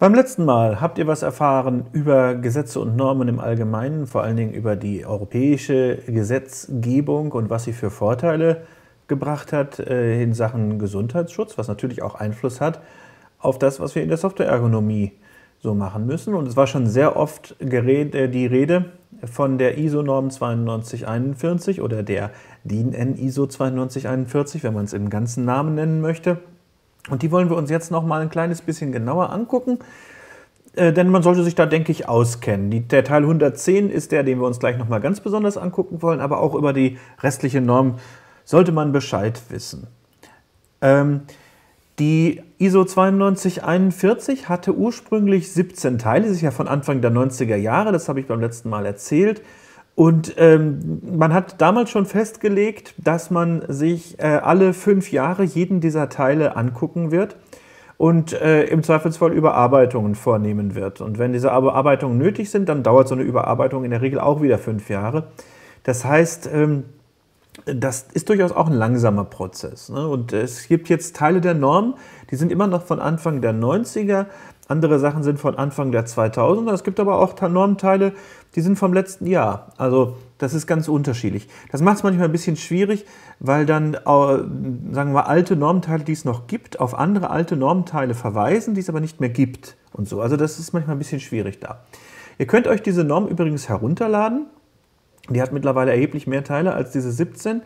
Beim letzten Mal habt ihr was erfahren über Gesetze und Normen im Allgemeinen, vor allen Dingen über die europäische Gesetzgebung und was sie für Vorteile gebracht hat äh, in Sachen Gesundheitsschutz, was natürlich auch Einfluss hat auf das, was wir in der Softwareergonomie so machen müssen. Und es war schon sehr oft äh, die Rede von der ISO-Norm 9241 oder der DIN-N ISO 9241, wenn man es im ganzen Namen nennen möchte. Und die wollen wir uns jetzt noch mal ein kleines bisschen genauer angucken, äh, denn man sollte sich da, denke ich, auskennen. Die, der Teil 110 ist der, den wir uns gleich noch mal ganz besonders angucken wollen, aber auch über die restliche Norm sollte man Bescheid wissen. Ähm, die ISO 9241 hatte ursprünglich 17 Teile, das ist ja von Anfang der 90er Jahre, das habe ich beim letzten Mal erzählt. Und ähm, man hat damals schon festgelegt, dass man sich äh, alle fünf Jahre jeden dieser Teile angucken wird und äh, im Zweifelsfall Überarbeitungen vornehmen wird. Und wenn diese Überarbeitungen nötig sind, dann dauert so eine Überarbeitung in der Regel auch wieder fünf Jahre. Das heißt, ähm, das ist durchaus auch ein langsamer Prozess. Ne? Und es gibt jetzt Teile der Norm, die sind immer noch von Anfang der 90er, andere Sachen sind von Anfang der 2000er. Es gibt aber auch Normteile, die sind vom letzten Jahr. Also das ist ganz unterschiedlich. Das macht es manchmal ein bisschen schwierig, weil dann, sagen wir, alte Normteile, die es noch gibt, auf andere alte Normteile verweisen, die es aber nicht mehr gibt und so. Also das ist manchmal ein bisschen schwierig da. Ihr könnt euch diese Norm übrigens herunterladen. Die hat mittlerweile erheblich mehr Teile als diese 17 äh,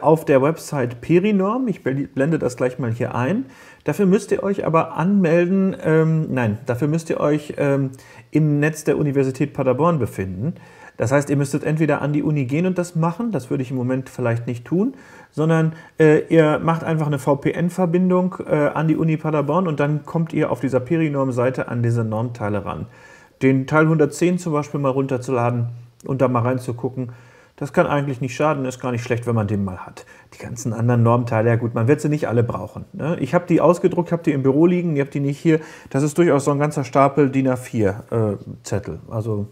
auf der Website Perinorm. Ich blende das gleich mal hier ein. Dafür müsst ihr euch aber anmelden, ähm, nein, dafür müsst ihr euch ähm, im Netz der Universität Paderborn befinden. Das heißt, ihr müsstet entweder an die Uni gehen und das machen, das würde ich im Moment vielleicht nicht tun, sondern äh, ihr macht einfach eine VPN-Verbindung äh, an die Uni Paderborn und dann kommt ihr auf dieser Perinorm-Seite an diese Normteile ran. Den Teil 110 zum Beispiel mal runterzuladen und da mal reinzugucken, das kann eigentlich nicht schaden, ist gar nicht schlecht, wenn man den mal hat. Die ganzen anderen Normteile, ja gut, man wird sie nicht alle brauchen. Ne? Ich habe die ausgedruckt, habe die im Büro liegen, ihr habt die nicht hier. Das ist durchaus so ein ganzer Stapel DIN A4-Zettel. Äh, also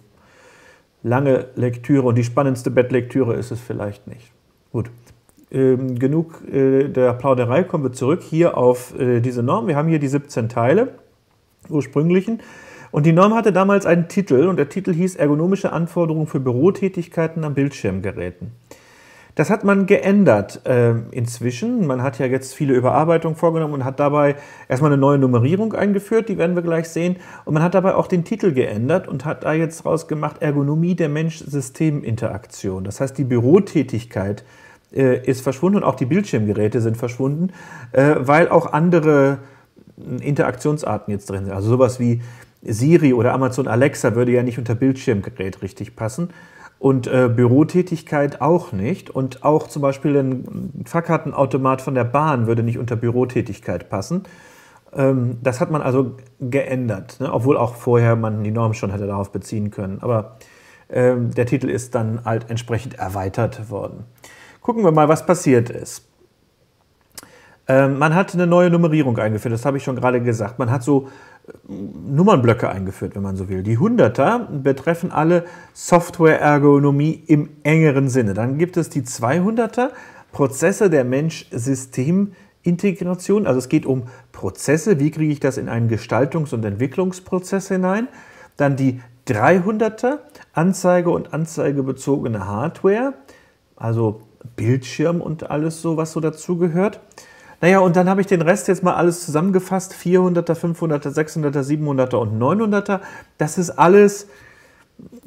lange Lektüre und die spannendste Bettlektüre ist es vielleicht nicht. Gut. Ähm, genug äh, der Plauderei, kommen wir zurück hier auf äh, diese Norm. Wir haben hier die 17 Teile, ursprünglichen. Und die Norm hatte damals einen Titel und der Titel hieß Ergonomische Anforderungen für Bürotätigkeiten am Bildschirmgeräten. Das hat man geändert äh, inzwischen. Man hat ja jetzt viele Überarbeitungen vorgenommen und hat dabei erstmal eine neue Nummerierung eingeführt, die werden wir gleich sehen. Und man hat dabei auch den Titel geändert und hat da jetzt rausgemacht Ergonomie der Mensch-System-Interaktion. Das heißt, die Bürotätigkeit äh, ist verschwunden und auch die Bildschirmgeräte sind verschwunden, äh, weil auch andere Interaktionsarten jetzt drin sind. Also sowas wie Siri oder Amazon Alexa würde ja nicht unter Bildschirmgerät richtig passen. Und äh, Bürotätigkeit auch nicht. Und auch zum Beispiel ein Fahrkartenautomat von der Bahn würde nicht unter Bürotätigkeit passen. Ähm, das hat man also geändert, ne? obwohl auch vorher man die Norm schon hätte darauf beziehen können. Aber ähm, der Titel ist dann halt entsprechend erweitert worden. Gucken wir mal, was passiert ist. Ähm, man hat eine neue Nummerierung eingeführt, das habe ich schon gerade gesagt. Man hat so Nummernblöcke eingeführt, wenn man so will. Die 100er betreffen alle Software-Ergonomie im engeren Sinne. Dann gibt es die 200er, Prozesse der Mensch-System-Integration. Also es geht um Prozesse, wie kriege ich das in einen Gestaltungs- und Entwicklungsprozess hinein. Dann die 300er, Anzeige- und anzeigebezogene Hardware, also Bildschirm und alles so, was so dazugehört. Naja, und dann habe ich den Rest jetzt mal alles zusammengefasst. 400er, 500er, 600er, 700er und 900er. Das ist alles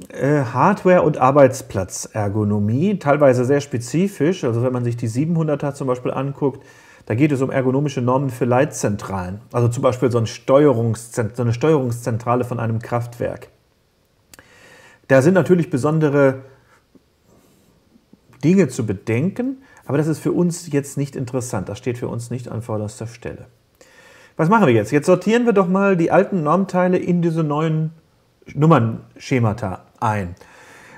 äh, Hardware- und Arbeitsplatzergonomie, teilweise sehr spezifisch. Also wenn man sich die 700er zum Beispiel anguckt, da geht es um ergonomische Normen für Leitzentralen. Also zum Beispiel so, ein so eine Steuerungszentrale von einem Kraftwerk. Da sind natürlich besondere Dinge zu bedenken. Aber das ist für uns jetzt nicht interessant. Das steht für uns nicht an vorderster Stelle. Was machen wir jetzt? Jetzt sortieren wir doch mal die alten Normteile in diese neuen Nummernschemata ein.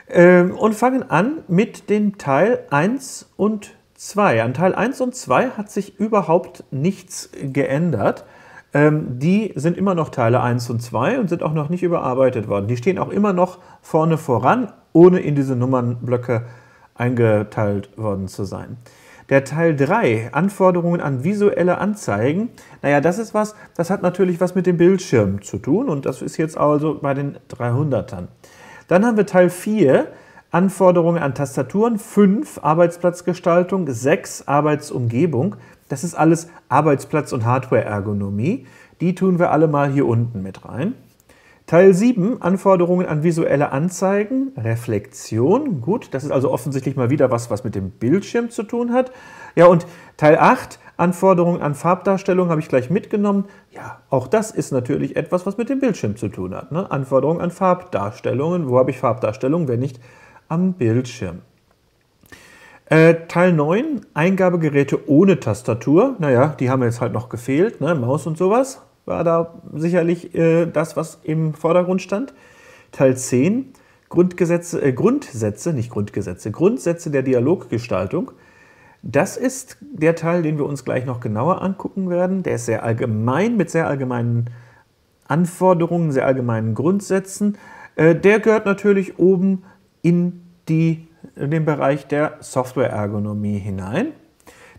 Ähm, und fangen an mit dem Teil 1 und 2. An Teil 1 und 2 hat sich überhaupt nichts geändert. Ähm, die sind immer noch Teile 1 und 2 und sind auch noch nicht überarbeitet worden. Die stehen auch immer noch vorne voran, ohne in diese Nummernblöcke eingeteilt worden zu sein. Der Teil 3, Anforderungen an visuelle Anzeigen, naja, das ist was, das hat natürlich was mit dem Bildschirm zu tun und das ist jetzt also bei den 300ern. Dann haben wir Teil 4, Anforderungen an Tastaturen, 5 Arbeitsplatzgestaltung, 6 Arbeitsumgebung. Das ist alles Arbeitsplatz- und Hardware-Ergonomie. Die tun wir alle mal hier unten mit rein. Teil 7, Anforderungen an visuelle Anzeigen, Reflexion. Gut, das ist also offensichtlich mal wieder was, was mit dem Bildschirm zu tun hat. Ja, und Teil 8, Anforderungen an Farbdarstellung habe ich gleich mitgenommen. Ja, auch das ist natürlich etwas, was mit dem Bildschirm zu tun hat. Ne? Anforderungen an Farbdarstellungen. Wo habe ich Farbdarstellung, wenn nicht am Bildschirm? Äh, Teil 9, Eingabegeräte ohne Tastatur. Naja, die haben jetzt halt noch gefehlt, ne? Maus und sowas war da sicherlich äh, das, was im Vordergrund stand. Teil 10, Grundgesetze, äh, Grundsätze, nicht Grundgesetze, Grundsätze der Dialoggestaltung. Das ist der Teil, den wir uns gleich noch genauer angucken werden. Der ist sehr allgemein, mit sehr allgemeinen Anforderungen, sehr allgemeinen Grundsätzen. Äh, der gehört natürlich oben in, die, in den Bereich der Softwareergonomie hinein.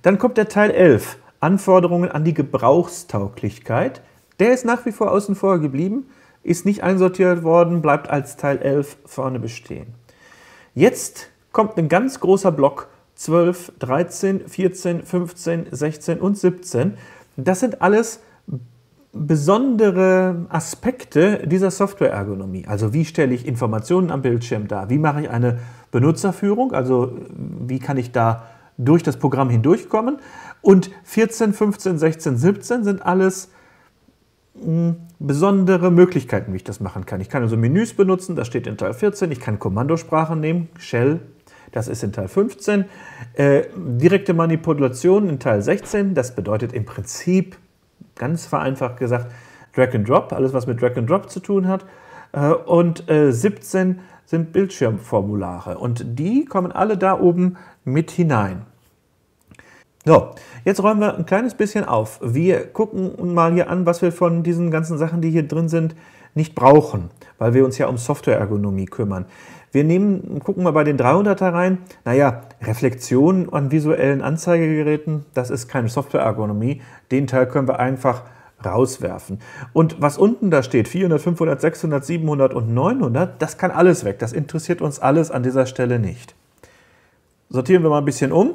Dann kommt der Teil 11, Anforderungen an die Gebrauchstauglichkeit. Der ist nach wie vor außen vor geblieben, ist nicht einsortiert worden, bleibt als Teil 11 vorne bestehen. Jetzt kommt ein ganz großer Block 12, 13, 14, 15, 16 und 17. Das sind alles besondere Aspekte dieser Softwareergonomie. Also wie stelle ich Informationen am Bildschirm dar? Wie mache ich eine Benutzerführung? Also wie kann ich da durch das Programm hindurchkommen? Und 14, 15, 16, 17 sind alles besondere Möglichkeiten, wie ich das machen kann. Ich kann also Menüs benutzen, das steht in Teil 14. Ich kann Kommandosprachen nehmen, Shell, das ist in Teil 15. Äh, direkte Manipulation in Teil 16, das bedeutet im Prinzip, ganz vereinfacht gesagt, Drag and Drop, alles was mit Drag and Drop zu tun hat. Äh, und äh, 17 sind Bildschirmformulare und die kommen alle da oben mit hinein. So, jetzt räumen wir ein kleines bisschen auf. Wir gucken mal hier an, was wir von diesen ganzen Sachen, die hier drin sind, nicht brauchen, weil wir uns ja um Softwareergonomie kümmern. Wir nehmen, gucken mal bei den 300er rein. Naja, Reflexion an visuellen Anzeigegeräten, das ist keine Softwareergonomie. Den Teil können wir einfach rauswerfen. Und was unten da steht, 400, 500, 600, 700 und 900, das kann alles weg. Das interessiert uns alles an dieser Stelle nicht. Sortieren wir mal ein bisschen um.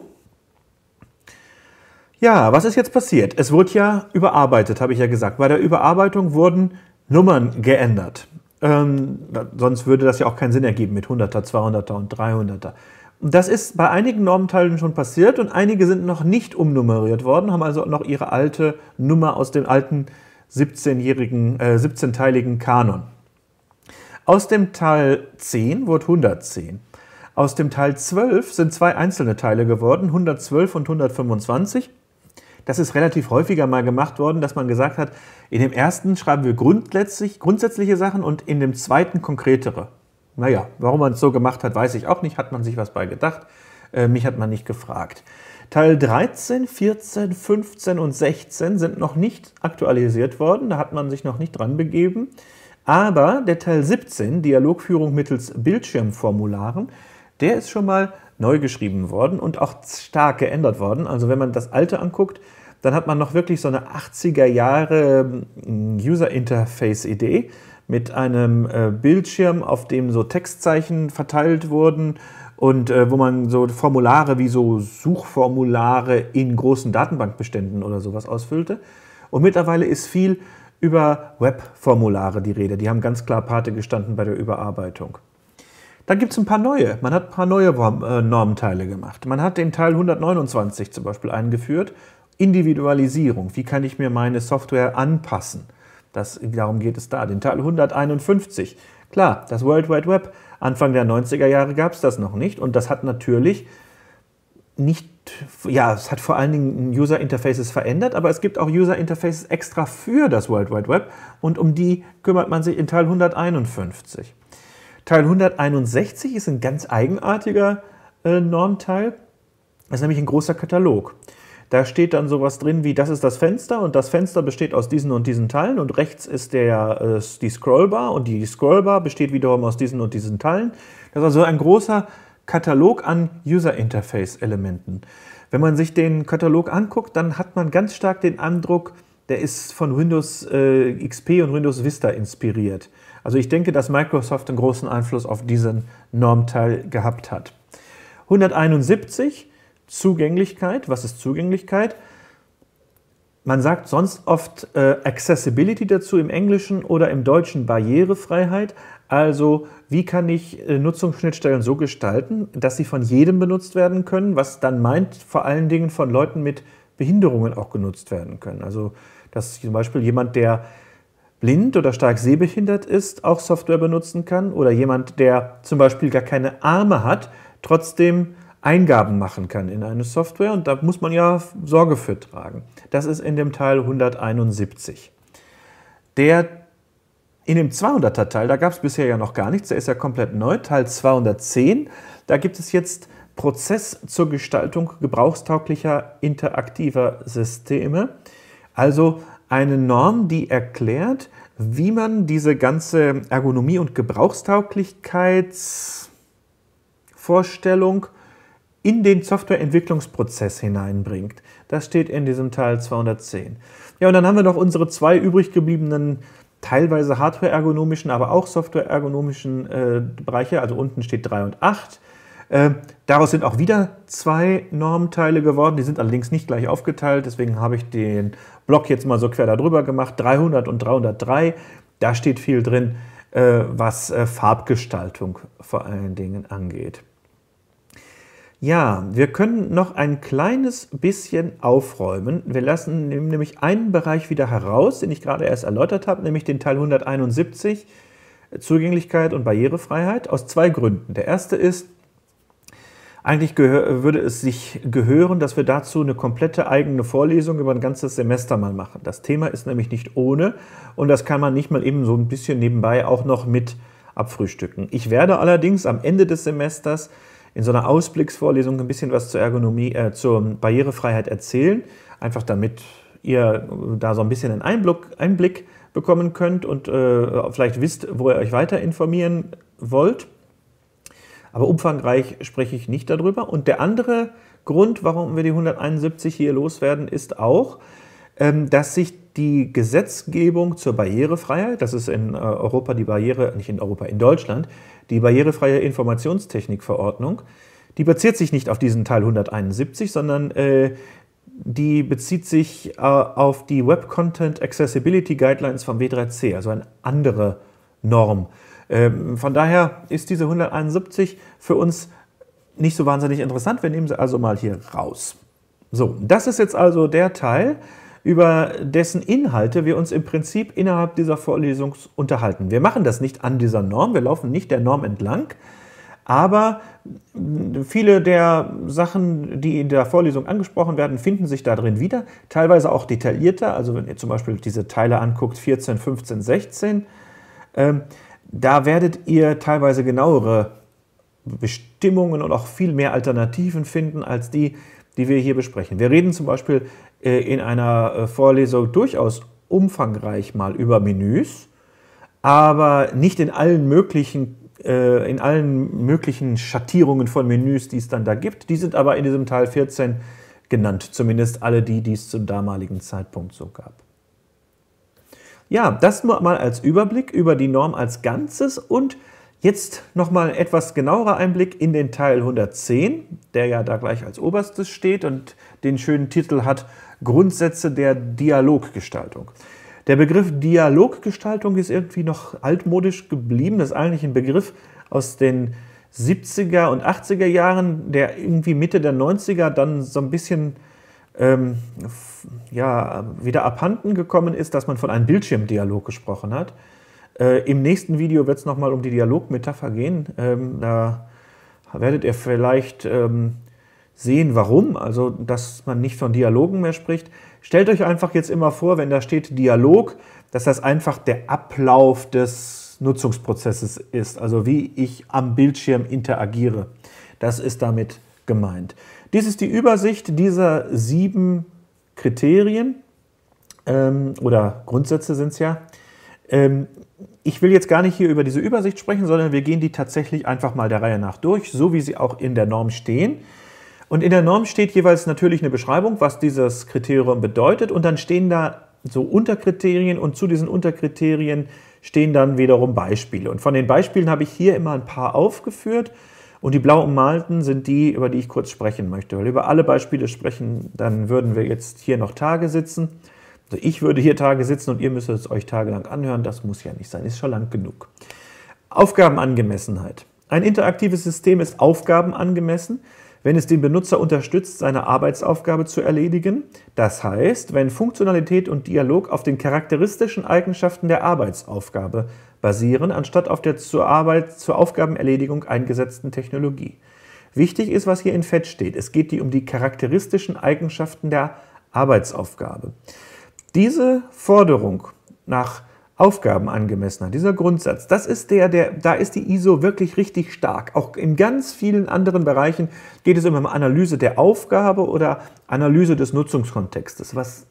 Ja, was ist jetzt passiert? Es wurde ja überarbeitet, habe ich ja gesagt. Bei der Überarbeitung wurden Nummern geändert. Ähm, sonst würde das ja auch keinen Sinn ergeben mit 100er, 200er und 300er. Das ist bei einigen Normteilen schon passiert und einige sind noch nicht umnummeriert worden, haben also noch ihre alte Nummer aus dem alten 17-jährigen, äh, 17-teiligen Kanon. Aus dem Teil 10 wurde 110. Aus dem Teil 12 sind zwei einzelne Teile geworden, 112 und 125. Das ist relativ häufiger mal gemacht worden, dass man gesagt hat, in dem ersten schreiben wir grundsätzlich, grundsätzliche Sachen und in dem zweiten konkretere. Naja, warum man es so gemacht hat, weiß ich auch nicht. Hat man sich was bei gedacht? Äh, mich hat man nicht gefragt. Teil 13, 14, 15 und 16 sind noch nicht aktualisiert worden. Da hat man sich noch nicht dran begeben. Aber der Teil 17, Dialogführung mittels Bildschirmformularen, der ist schon mal neu geschrieben worden und auch stark geändert worden. Also wenn man das alte anguckt, dann hat man noch wirklich so eine 80er Jahre hm, User Interface Idee mit einem äh, Bildschirm, auf dem so Textzeichen verteilt wurden und äh, wo man so Formulare wie so Suchformulare in großen Datenbankbeständen oder sowas ausfüllte. Und mittlerweile ist viel über Webformulare die Rede. Die haben ganz klar Pate gestanden bei der Überarbeitung. Dann gibt es ein paar neue. Man hat ein paar neue äh, Normenteile gemacht. Man hat den Teil 129 zum Beispiel eingeführt. Individualisierung. Wie kann ich mir meine Software anpassen? Das, darum geht es da. Den Teil 151. Klar, das World Wide Web. Anfang der 90er Jahre gab es das noch nicht. Und das hat natürlich nicht, ja, es hat vor allen Dingen User Interfaces verändert, aber es gibt auch User Interfaces extra für das World Wide Web. Und um die kümmert man sich in Teil 151. Teil 161 ist ein ganz eigenartiger äh, Normteil. Das ist nämlich ein großer Katalog. Da steht dann sowas drin wie, das ist das Fenster und das Fenster besteht aus diesen und diesen Teilen und rechts ist der, äh, die Scrollbar und die Scrollbar besteht wiederum aus diesen und diesen Teilen. Das ist also ein großer Katalog an User Interface Elementen. Wenn man sich den Katalog anguckt, dann hat man ganz stark den Eindruck, der ist von Windows äh, XP und Windows Vista inspiriert. Also ich denke, dass Microsoft einen großen Einfluss auf diesen Normteil gehabt hat. 171 Zugänglichkeit. Was ist Zugänglichkeit? Man sagt sonst oft äh, Accessibility dazu im Englischen oder im Deutschen Barrierefreiheit. Also wie kann ich äh, Nutzungsschnittstellen so gestalten, dass sie von jedem benutzt werden können, was dann meint vor allen Dingen von Leuten mit Behinderungen auch genutzt werden können. Also dass zum Beispiel jemand, der blind oder stark sehbehindert ist, auch Software benutzen kann oder jemand, der zum Beispiel gar keine Arme hat, trotzdem Eingaben machen kann in eine Software und da muss man ja Sorge für tragen. Das ist in dem Teil 171. Der in dem 200er Teil, da gab es bisher ja noch gar nichts, der ist ja komplett neu, Teil 210, da gibt es jetzt Prozess zur Gestaltung gebrauchstauglicher interaktiver Systeme, also eine Norm, die erklärt, wie man diese ganze Ergonomie- und Gebrauchstauglichkeitsvorstellung in den Softwareentwicklungsprozess hineinbringt. Das steht in diesem Teil 210. Ja, und dann haben wir noch unsere zwei übrig gebliebenen teilweise hardware-ergonomischen, aber auch software-ergonomischen äh, Bereiche. Also unten steht 3 und 8. Äh, daraus sind auch wieder zwei Normteile geworden. Die sind allerdings nicht gleich aufgeteilt. Deswegen habe ich den Block jetzt mal so quer darüber gemacht. 300 und 303. Da steht viel drin, äh, was äh, Farbgestaltung vor allen Dingen angeht. Ja, wir können noch ein kleines bisschen aufräumen. Wir lassen nämlich einen Bereich wieder heraus, den ich gerade erst erläutert habe, nämlich den Teil 171, Zugänglichkeit und Barrierefreiheit, aus zwei Gründen. Der erste ist, eigentlich würde es sich gehören, dass wir dazu eine komplette eigene Vorlesung über ein ganzes Semester mal machen. Das Thema ist nämlich nicht ohne und das kann man nicht mal eben so ein bisschen nebenbei auch noch mit abfrühstücken. Ich werde allerdings am Ende des Semesters in so einer Ausblicksvorlesung ein bisschen was zur Ergonomie, äh, zur Barrierefreiheit erzählen, einfach damit ihr da so ein bisschen einen Einblick, Einblick bekommen könnt und äh, vielleicht wisst, wo ihr euch weiter informieren wollt. Aber umfangreich spreche ich nicht darüber. Und der andere Grund, warum wir die 171 hier loswerden, ist auch, ähm, dass sich die Gesetzgebung zur Barrierefreiheit, das ist in äh, Europa die Barriere, nicht in Europa, in Deutschland, die barrierefreie Informationstechnikverordnung, die bezieht sich nicht auf diesen Teil 171, sondern äh, die bezieht sich äh, auf die Web Content Accessibility Guidelines vom W3C, also eine andere Norm. Ähm, von daher ist diese 171 für uns nicht so wahnsinnig interessant. Wir nehmen sie also mal hier raus. So, das ist jetzt also der Teil, über dessen Inhalte wir uns im Prinzip innerhalb dieser Vorlesung unterhalten. Wir machen das nicht an dieser Norm, wir laufen nicht der Norm entlang, aber viele der Sachen, die in der Vorlesung angesprochen werden, finden sich da drin wieder, teilweise auch detaillierter. Also wenn ihr zum Beispiel diese Teile anguckt, 14, 15, 16, ähm, da werdet ihr teilweise genauere Bestimmungen und auch viel mehr Alternativen finden als die, die wir hier besprechen. Wir reden zum Beispiel äh, in einer äh, Vorlesung durchaus umfangreich mal über Menüs, aber nicht in allen möglichen äh, in allen möglichen Schattierungen von Menüs, die es dann da gibt. Die sind aber in diesem Teil 14 genannt, zumindest alle die, die es zum damaligen Zeitpunkt so gab. Ja, das nur mal als Überblick über die Norm als Ganzes und Jetzt nochmal etwas genauerer Einblick in den Teil 110, der ja da gleich als oberstes steht und den schönen Titel hat Grundsätze der Dialoggestaltung. Der Begriff Dialoggestaltung ist irgendwie noch altmodisch geblieben. Das ist eigentlich ein Begriff aus den 70er und 80er Jahren, der irgendwie Mitte der 90er dann so ein bisschen ähm, ja, wieder abhanden gekommen ist, dass man von einem Bildschirmdialog gesprochen hat. Äh, Im nächsten Video wird es nochmal um die Dialogmetapher gehen. Ähm, da werdet ihr vielleicht ähm, sehen, warum, also dass man nicht von Dialogen mehr spricht. Stellt euch einfach jetzt immer vor, wenn da steht Dialog, dass das einfach der Ablauf des Nutzungsprozesses ist, also wie ich am Bildschirm interagiere. Das ist damit gemeint. Dies ist die Übersicht dieser sieben Kriterien ähm, oder Grundsätze sind es ja. Ähm, ich will jetzt gar nicht hier über diese Übersicht sprechen, sondern wir gehen die tatsächlich einfach mal der Reihe nach durch, so wie sie auch in der Norm stehen. Und in der Norm steht jeweils natürlich eine Beschreibung, was dieses Kriterium bedeutet. Und dann stehen da so Unterkriterien und zu diesen Unterkriterien stehen dann wiederum Beispiele. Und von den Beispielen habe ich hier immer ein paar aufgeführt. Und die blau ummalten sind die, über die ich kurz sprechen möchte. Weil über alle Beispiele sprechen, dann würden wir jetzt hier noch Tage sitzen. Also ich würde hier Tage sitzen und ihr müsst es euch tagelang anhören. Das muss ja nicht sein, ist schon lang genug. Aufgabenangemessenheit. Ein interaktives System ist aufgabenangemessen, wenn es den Benutzer unterstützt, seine Arbeitsaufgabe zu erledigen. Das heißt, wenn Funktionalität und Dialog auf den charakteristischen Eigenschaften der Arbeitsaufgabe basieren, anstatt auf der zur Arbeit, zur Aufgabenerledigung eingesetzten Technologie. Wichtig ist, was hier in Fett steht. Es geht hier um die charakteristischen Eigenschaften der Arbeitsaufgabe. Diese Forderung nach Aufgabenangemessenheit, dieser Grundsatz, das ist der, der, da ist die ISO wirklich richtig stark. Auch in ganz vielen anderen Bereichen geht es immer um Analyse der Aufgabe oder Analyse des Nutzungskontextes, was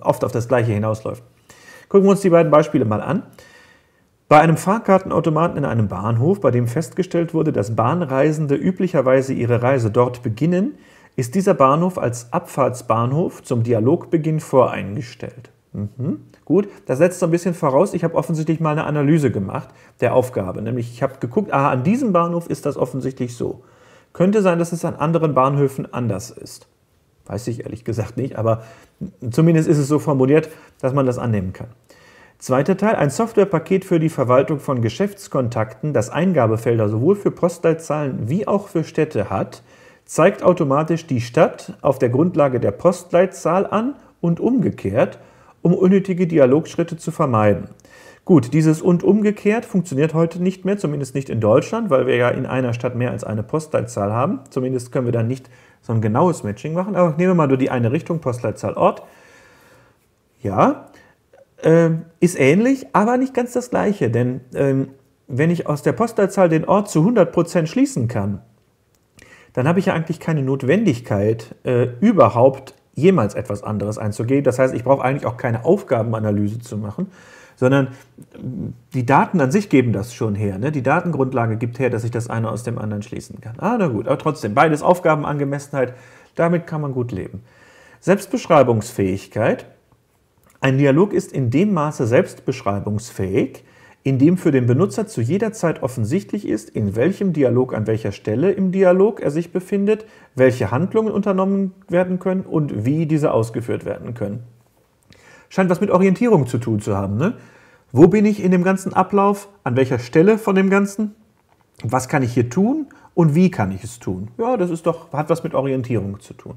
oft auf das Gleiche hinausläuft. Gucken wir uns die beiden Beispiele mal an. Bei einem Fahrkartenautomaten in einem Bahnhof, bei dem festgestellt wurde, dass Bahnreisende üblicherweise ihre Reise dort beginnen, ist dieser Bahnhof als Abfahrtsbahnhof zum Dialogbeginn voreingestellt. Mhm. Gut, das setzt so ein bisschen voraus, ich habe offensichtlich mal eine Analyse gemacht der Aufgabe. Nämlich ich habe geguckt, aha, an diesem Bahnhof ist das offensichtlich so. Könnte sein, dass es an anderen Bahnhöfen anders ist. Weiß ich ehrlich gesagt nicht, aber zumindest ist es so formuliert, dass man das annehmen kann. Zweiter Teil, ein Softwarepaket für die Verwaltung von Geschäftskontakten, das Eingabefelder sowohl für Postleitzahlen wie auch für Städte hat, zeigt automatisch die Stadt auf der Grundlage der Postleitzahl an und umgekehrt, um unnötige Dialogschritte zu vermeiden. Gut, dieses und umgekehrt funktioniert heute nicht mehr, zumindest nicht in Deutschland, weil wir ja in einer Stadt mehr als eine Postleitzahl haben. Zumindest können wir dann nicht so ein genaues Matching machen. Aber nehmen wir mal nur die eine Richtung, Postleitzahl Ort. Ja, äh, ist ähnlich, aber nicht ganz das gleiche. Denn ähm, wenn ich aus der Postleitzahl den Ort zu 100% schließen kann, dann habe ich ja eigentlich keine Notwendigkeit, äh, überhaupt jemals etwas anderes einzugehen. Das heißt, ich brauche eigentlich auch keine Aufgabenanalyse zu machen, sondern die Daten an sich geben das schon her. Ne? Die Datengrundlage gibt her, dass ich das eine aus dem anderen schließen kann. Ah, na gut, aber trotzdem, beides Aufgabenangemessenheit, damit kann man gut leben. Selbstbeschreibungsfähigkeit. Ein Dialog ist in dem Maße selbstbeschreibungsfähig, in dem für den Benutzer zu jeder Zeit offensichtlich ist, in welchem Dialog an welcher Stelle im Dialog er sich befindet, welche Handlungen unternommen werden können und wie diese ausgeführt werden können. Scheint was mit Orientierung zu tun zu haben. Ne? Wo bin ich in dem ganzen Ablauf? An welcher Stelle von dem Ganzen? Was kann ich hier tun und wie kann ich es tun? Ja, das ist doch, hat was mit Orientierung zu tun.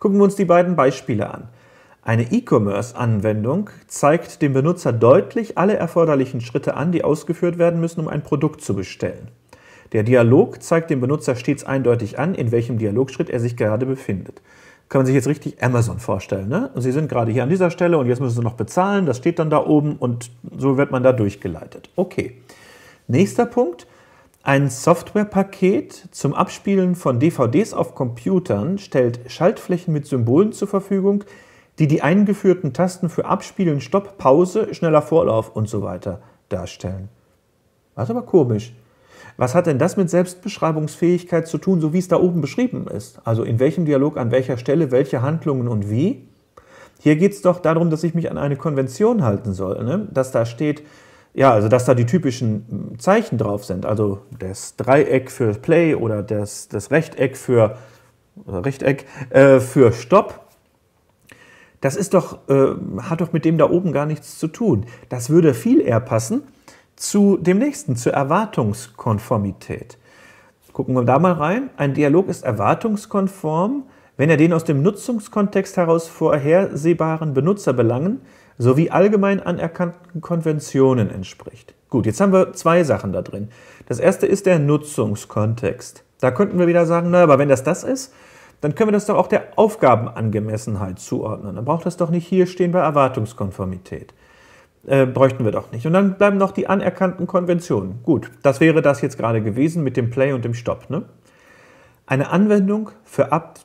Gucken wir uns die beiden Beispiele an. Eine E-Commerce-Anwendung zeigt dem Benutzer deutlich alle erforderlichen Schritte an, die ausgeführt werden müssen, um ein Produkt zu bestellen. Der Dialog zeigt dem Benutzer stets eindeutig an, in welchem Dialogschritt er sich gerade befindet. Kann man sich jetzt richtig Amazon vorstellen. Ne? Sie sind gerade hier an dieser Stelle und jetzt müssen Sie noch bezahlen. Das steht dann da oben und so wird man da durchgeleitet. Okay. Nächster Punkt. Ein Softwarepaket zum Abspielen von DVDs auf Computern stellt Schaltflächen mit Symbolen zur Verfügung, die die eingeführten Tasten für Abspielen, Stopp, Pause, schneller Vorlauf und so weiter darstellen. Ist aber komisch. Was hat denn das mit Selbstbeschreibungsfähigkeit zu tun, so wie es da oben beschrieben ist? Also in welchem Dialog, an welcher Stelle, welche Handlungen und wie? Hier geht es doch darum, dass ich mich an eine Konvention halten soll, ne? dass da steht, ja, also dass da die typischen Zeichen drauf sind, also das Dreieck für Play oder das, das Rechteck für Rechteck äh, für Stopp das ist doch, äh, hat doch mit dem da oben gar nichts zu tun. Das würde viel eher passen zu dem nächsten, zur Erwartungskonformität. Gucken wir da mal rein. Ein Dialog ist erwartungskonform, wenn er den aus dem Nutzungskontext heraus vorhersehbaren Benutzerbelangen sowie allgemein anerkannten Konventionen entspricht. Gut, jetzt haben wir zwei Sachen da drin. Das erste ist der Nutzungskontext. Da könnten wir wieder sagen, na, aber wenn das das ist, dann können wir das doch auch der Aufgabenangemessenheit zuordnen. Dann braucht das doch nicht hier stehen bei Erwartungskonformität. Äh, bräuchten wir doch nicht. Und dann bleiben noch die anerkannten Konventionen. Gut, das wäre das jetzt gerade gewesen mit dem Play und dem Stop. Ne? Eine, Anwendung für Ab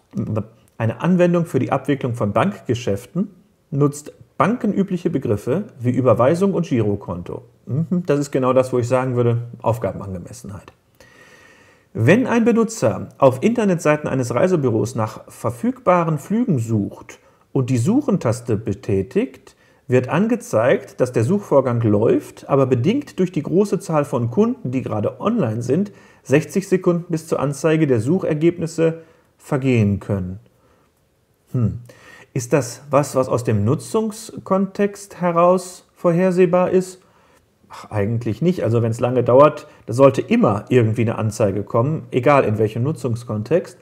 eine Anwendung für die Abwicklung von Bankgeschäften nutzt bankenübliche Begriffe wie Überweisung und Girokonto. Mhm, das ist genau das, wo ich sagen würde, Aufgabenangemessenheit. Wenn ein Benutzer auf Internetseiten eines Reisebüros nach verfügbaren Flügen sucht und die Suchentaste betätigt, wird angezeigt, dass der Suchvorgang läuft, aber bedingt durch die große Zahl von Kunden, die gerade online sind, 60 Sekunden bis zur Anzeige der Suchergebnisse vergehen können. Hm. Ist das was, was aus dem Nutzungskontext heraus vorhersehbar ist? Ach, eigentlich nicht. Also wenn es lange dauert, da sollte immer irgendwie eine Anzeige kommen, egal in welchem Nutzungskontext.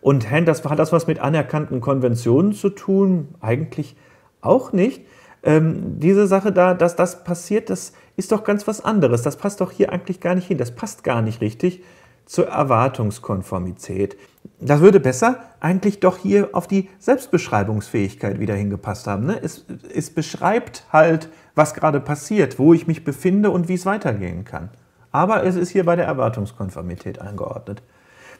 Und das, hat das was mit anerkannten Konventionen zu tun? Eigentlich auch nicht. Ähm, diese Sache da, dass das passiert, das ist doch ganz was anderes. Das passt doch hier eigentlich gar nicht hin. Das passt gar nicht richtig zur Erwartungskonformität. Das würde besser eigentlich doch hier auf die Selbstbeschreibungsfähigkeit wieder hingepasst haben. Ne? Es, es beschreibt halt, was gerade passiert, wo ich mich befinde und wie es weitergehen kann. Aber es ist hier bei der Erwartungskonformität eingeordnet.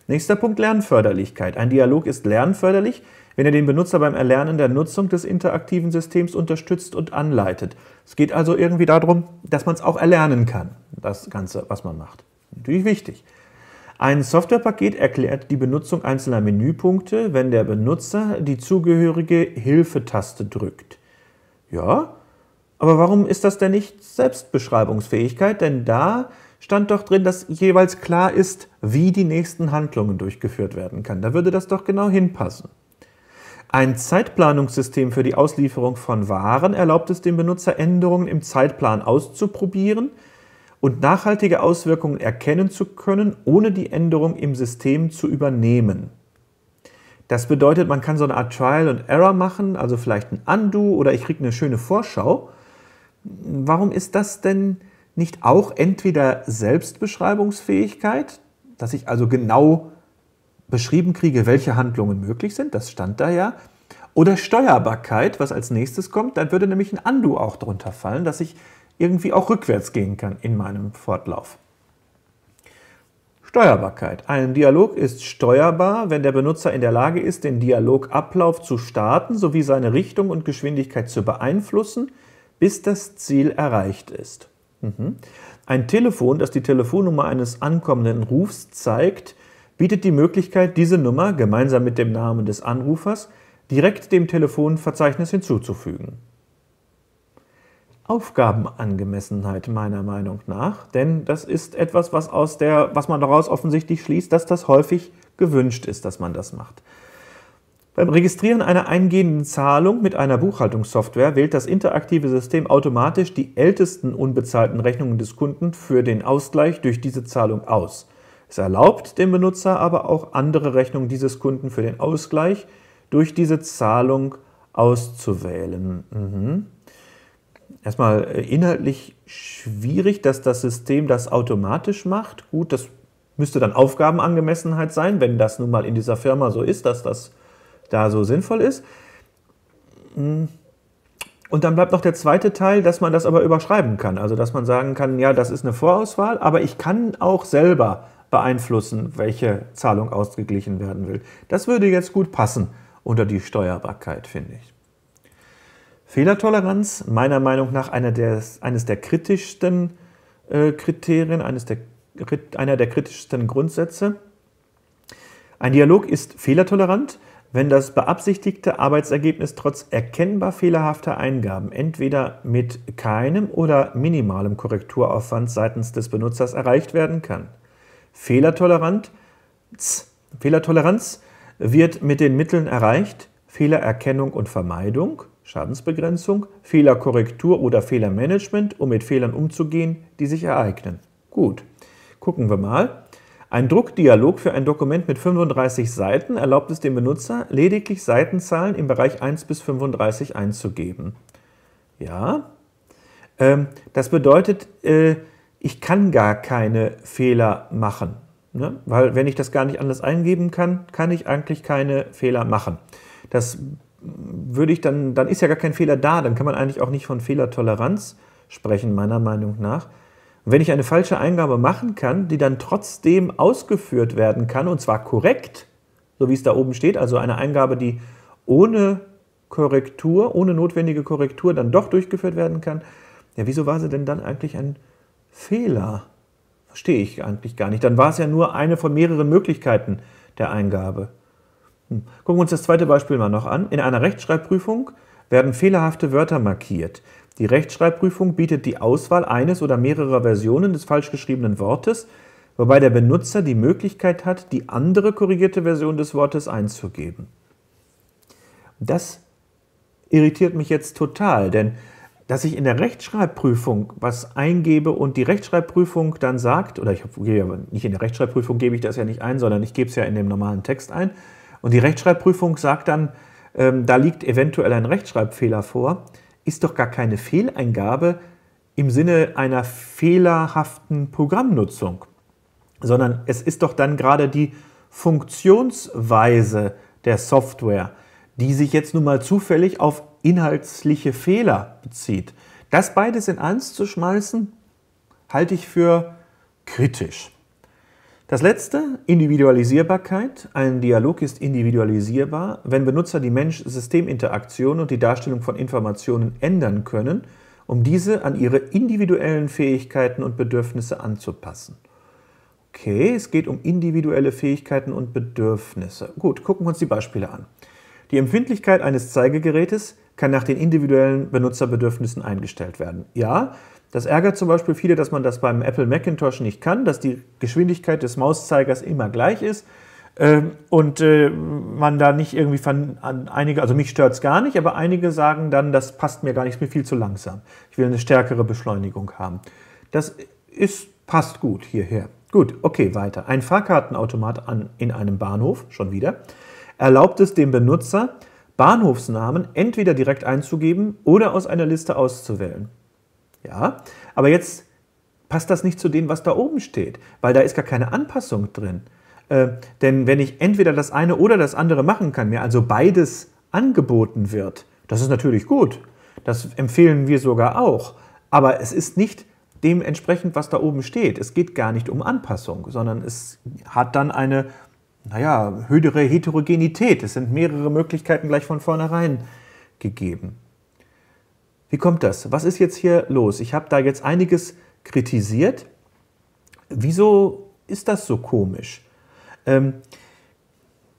Nächster Punkt Lernförderlichkeit. Ein Dialog ist lernförderlich, wenn er den Benutzer beim Erlernen der Nutzung des interaktiven Systems unterstützt und anleitet. Es geht also irgendwie darum, dass man es auch erlernen kann, das Ganze, was man macht. Natürlich wichtig. Ein Softwarepaket erklärt die Benutzung einzelner Menüpunkte, wenn der Benutzer die zugehörige Hilfetaste drückt. Ja, aber warum ist das denn nicht Selbstbeschreibungsfähigkeit? Denn da stand doch drin, dass jeweils klar ist, wie die nächsten Handlungen durchgeführt werden kann. Da würde das doch genau hinpassen. Ein Zeitplanungssystem für die Auslieferung von Waren erlaubt es dem Benutzer, Änderungen im Zeitplan auszuprobieren – und nachhaltige Auswirkungen erkennen zu können, ohne die Änderung im System zu übernehmen. Das bedeutet, man kann so eine Art Trial and Error machen, also vielleicht ein Undo oder ich kriege eine schöne Vorschau. Warum ist das denn nicht auch entweder Selbstbeschreibungsfähigkeit, dass ich also genau beschrieben kriege, welche Handlungen möglich sind, das stand da ja, oder Steuerbarkeit, was als nächstes kommt, dann würde nämlich ein Undo auch drunter fallen, dass ich irgendwie auch rückwärts gehen kann in meinem Fortlauf. Steuerbarkeit. Ein Dialog ist steuerbar, wenn der Benutzer in der Lage ist, den Dialogablauf zu starten sowie seine Richtung und Geschwindigkeit zu beeinflussen, bis das Ziel erreicht ist. Mhm. Ein Telefon, das die Telefonnummer eines ankommenden Rufs zeigt, bietet die Möglichkeit, diese Nummer gemeinsam mit dem Namen des Anrufers direkt dem Telefonverzeichnis hinzuzufügen. Aufgabenangemessenheit meiner Meinung nach, denn das ist etwas, was, aus der, was man daraus offensichtlich schließt, dass das häufig gewünscht ist, dass man das macht. Beim Registrieren einer eingehenden Zahlung mit einer Buchhaltungssoftware wählt das interaktive System automatisch die ältesten unbezahlten Rechnungen des Kunden für den Ausgleich durch diese Zahlung aus. Es erlaubt dem Benutzer aber auch andere Rechnungen dieses Kunden für den Ausgleich durch diese Zahlung auszuwählen. Mhm erstmal äh, inhaltlich schwierig, dass das System das automatisch macht. Gut, das müsste dann Aufgabenangemessenheit sein, wenn das nun mal in dieser Firma so ist, dass das da so sinnvoll ist. Hm. Und dann bleibt noch der zweite Teil, dass man das aber überschreiben kann. Also dass man sagen kann, ja, das ist eine Vorauswahl, aber ich kann auch selber beeinflussen, welche Zahlung ausgeglichen werden will. Das würde jetzt gut passen unter die Steuerbarkeit, finde ich. Fehlertoleranz, meiner Meinung nach einer der, eines der kritischsten äh, Kriterien, eines der, einer der kritischsten Grundsätze. Ein Dialog ist fehlertolerant, wenn das beabsichtigte Arbeitsergebnis trotz erkennbar fehlerhafter Eingaben entweder mit keinem oder minimalem Korrekturaufwand seitens des Benutzers erreicht werden kann. Fehlertoleranz, Fehlertoleranz wird mit den Mitteln erreicht, Fehlererkennung und Vermeidung, Schadensbegrenzung, Fehlerkorrektur oder Fehlermanagement, um mit Fehlern umzugehen, die sich ereignen. Gut, gucken wir mal. Ein Druckdialog für ein Dokument mit 35 Seiten erlaubt es dem Benutzer, lediglich Seitenzahlen im Bereich 1 bis 35 einzugeben. Ja, ähm, das bedeutet, äh, ich kann gar keine Fehler machen. Ne? Weil wenn ich das gar nicht anders eingeben kann, kann ich eigentlich keine Fehler machen. Das würde ich dann, dann ist ja gar kein Fehler da, dann kann man eigentlich auch nicht von Fehlertoleranz sprechen, meiner Meinung nach. Und wenn ich eine falsche Eingabe machen kann, die dann trotzdem ausgeführt werden kann, und zwar korrekt, so wie es da oben steht, also eine Eingabe, die ohne Korrektur, ohne notwendige Korrektur dann doch durchgeführt werden kann, ja, wieso war sie denn dann eigentlich ein Fehler? verstehe ich eigentlich gar nicht. Dann war es ja nur eine von mehreren Möglichkeiten der Eingabe. Hm. Gucken wir uns das zweite Beispiel mal noch an. In einer Rechtschreibprüfung werden fehlerhafte Wörter markiert. Die Rechtschreibprüfung bietet die Auswahl eines oder mehrerer Versionen des falsch geschriebenen Wortes, wobei der Benutzer die Möglichkeit hat, die andere korrigierte Version des Wortes einzugeben. Das irritiert mich jetzt total, denn dass ich in der Rechtschreibprüfung was eingebe und die Rechtschreibprüfung dann sagt, oder ich gehe aber nicht in der Rechtschreibprüfung gebe ich das ja nicht ein, sondern ich gebe es ja in dem normalen Text ein, und die Rechtschreibprüfung sagt dann, ähm, da liegt eventuell ein Rechtschreibfehler vor, ist doch gar keine Fehleingabe im Sinne einer fehlerhaften Programmnutzung, sondern es ist doch dann gerade die Funktionsweise der Software, die sich jetzt nun mal zufällig auf inhaltliche Fehler bezieht. Das beides in eins zu schmeißen, halte ich für kritisch. Das letzte, Individualisierbarkeit. Ein Dialog ist individualisierbar, wenn Benutzer die Mensch-System-Interaktion und die Darstellung von Informationen ändern können, um diese an ihre individuellen Fähigkeiten und Bedürfnisse anzupassen. Okay, es geht um individuelle Fähigkeiten und Bedürfnisse. Gut, gucken wir uns die Beispiele an. Die Empfindlichkeit eines Zeigegerätes kann nach den individuellen Benutzerbedürfnissen eingestellt werden. Ja, das ärgert zum Beispiel viele, dass man das beim Apple Macintosh nicht kann, dass die Geschwindigkeit des Mauszeigers immer gleich ist ähm, und äh, man da nicht irgendwie von einige, also mich stört es gar nicht, aber einige sagen dann, das passt mir gar nicht, ist mir viel zu langsam. Ich will eine stärkere Beschleunigung haben. Das ist, passt gut hierher. Gut, okay, weiter. Ein Fahrkartenautomat an, in einem Bahnhof, schon wieder, erlaubt es dem Benutzer, Bahnhofsnamen entweder direkt einzugeben oder aus einer Liste auszuwählen. Ja, aber jetzt passt das nicht zu dem, was da oben steht, weil da ist gar keine Anpassung drin. Äh, denn wenn ich entweder das eine oder das andere machen kann, mir also beides angeboten wird, das ist natürlich gut. Das empfehlen wir sogar auch. Aber es ist nicht dementsprechend, was da oben steht. Es geht gar nicht um Anpassung, sondern es hat dann eine naja, höhere Heterogenität. Es sind mehrere Möglichkeiten gleich von vornherein gegeben. Wie kommt das? Was ist jetzt hier los? Ich habe da jetzt einiges kritisiert. Wieso ist das so komisch? Ähm,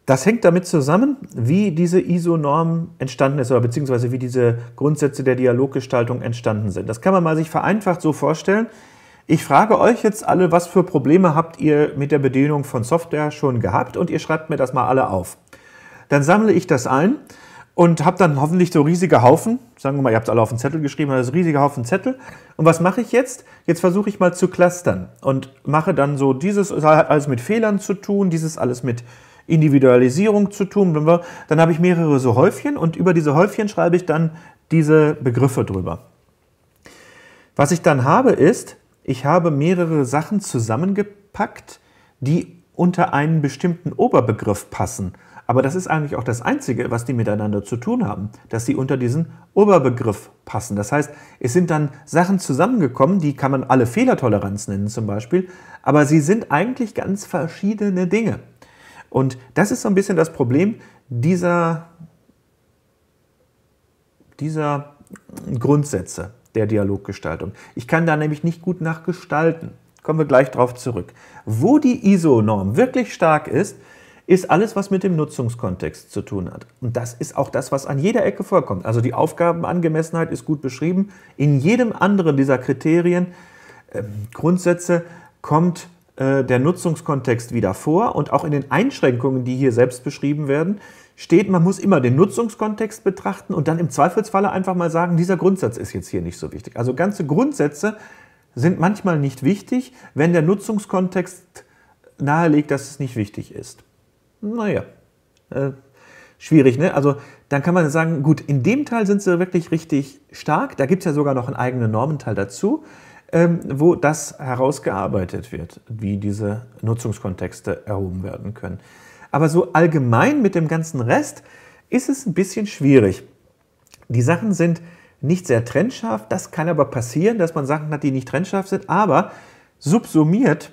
das hängt damit zusammen, wie diese ISO-Norm entstanden ist oder beziehungsweise wie diese Grundsätze der Dialoggestaltung entstanden sind. Das kann man mal sich vereinfacht so vorstellen. Ich frage euch jetzt alle, was für Probleme habt ihr mit der Bedienung von Software schon gehabt und ihr schreibt mir das mal alle auf. Dann sammle ich das ein und habe dann hoffentlich so riesige Haufen, sagen wir mal, ihr habt alle auf den Zettel geschrieben, also riesige Haufen Zettel. Und was mache ich jetzt? Jetzt versuche ich mal zu clustern und mache dann so, dieses hat alles mit Fehlern zu tun, dieses alles mit Individualisierung zu tun. Dann habe ich mehrere so Häufchen und über diese Häufchen schreibe ich dann diese Begriffe drüber. Was ich dann habe ist, ich habe mehrere Sachen zusammengepackt, die unter einen bestimmten Oberbegriff passen. Aber das ist eigentlich auch das Einzige, was die miteinander zu tun haben, dass sie unter diesen Oberbegriff passen. Das heißt, es sind dann Sachen zusammengekommen, die kann man alle Fehlertoleranz nennen zum Beispiel, aber sie sind eigentlich ganz verschiedene Dinge. Und das ist so ein bisschen das Problem dieser, dieser Grundsätze der Dialoggestaltung. Ich kann da nämlich nicht gut nachgestalten. Kommen wir gleich darauf zurück. Wo die ISO-Norm wirklich stark ist, ist alles, was mit dem Nutzungskontext zu tun hat. Und das ist auch das, was an jeder Ecke vorkommt. Also die Aufgabenangemessenheit ist gut beschrieben. In jedem anderen dieser Kriterien, äh, Grundsätze, kommt äh, der Nutzungskontext wieder vor. Und auch in den Einschränkungen, die hier selbst beschrieben werden, steht, man muss immer den Nutzungskontext betrachten und dann im Zweifelsfalle einfach mal sagen, dieser Grundsatz ist jetzt hier nicht so wichtig. Also ganze Grundsätze sind manchmal nicht wichtig, wenn der Nutzungskontext nahelegt, dass es nicht wichtig ist. Naja, äh, schwierig, ne? Also dann kann man sagen, gut, in dem Teil sind sie wirklich richtig stark. Da gibt es ja sogar noch einen eigenen Normenteil dazu, ähm, wo das herausgearbeitet wird, wie diese Nutzungskontexte erhoben werden können. Aber so allgemein mit dem ganzen Rest ist es ein bisschen schwierig. Die Sachen sind nicht sehr trennscharf. Das kann aber passieren, dass man Sachen hat, die nicht trennscharf sind. Aber subsumiert,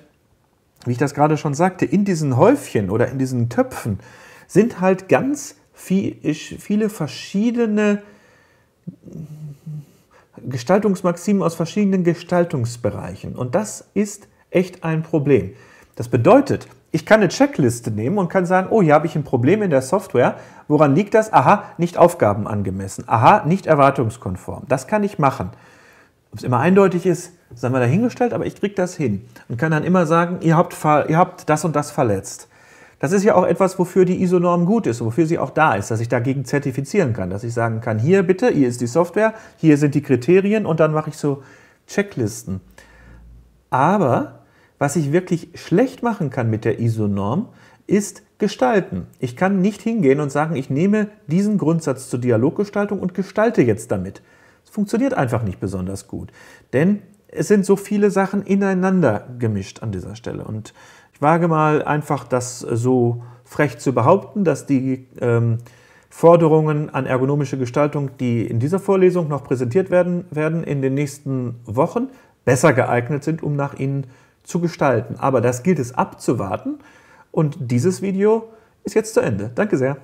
wie ich das gerade schon sagte, in diesen Häufchen oder in diesen Töpfen sind halt ganz viele verschiedene Gestaltungsmaximen aus verschiedenen Gestaltungsbereichen. Und das ist echt ein Problem. Das bedeutet, ich kann eine Checkliste nehmen und kann sagen, oh, hier habe ich ein Problem in der Software. Woran liegt das? Aha, nicht Aufgaben angemessen. Aha, nicht erwartungskonform. Das kann ich machen. Ob es immer eindeutig ist, sagen wir dahingestellt, aber ich kriege das hin und kann dann immer sagen, ihr habt, ihr habt das und das verletzt. Das ist ja auch etwas, wofür die ISO-Norm gut ist, wofür sie auch da ist, dass ich dagegen zertifizieren kann, dass ich sagen kann, hier bitte, hier ist die Software, hier sind die Kriterien und dann mache ich so Checklisten. Aber was ich wirklich schlecht machen kann mit der ISO-Norm, ist gestalten. Ich kann nicht hingehen und sagen, ich nehme diesen Grundsatz zur Dialoggestaltung und gestalte jetzt damit. Funktioniert einfach nicht besonders gut, denn es sind so viele Sachen ineinander gemischt an dieser Stelle. Und ich wage mal einfach das so frech zu behaupten, dass die ähm, Forderungen an ergonomische Gestaltung, die in dieser Vorlesung noch präsentiert werden, werden in den nächsten Wochen besser geeignet sind, um nach ihnen zu gestalten. Aber das gilt es abzuwarten. Und dieses Video ist jetzt zu Ende. Danke sehr.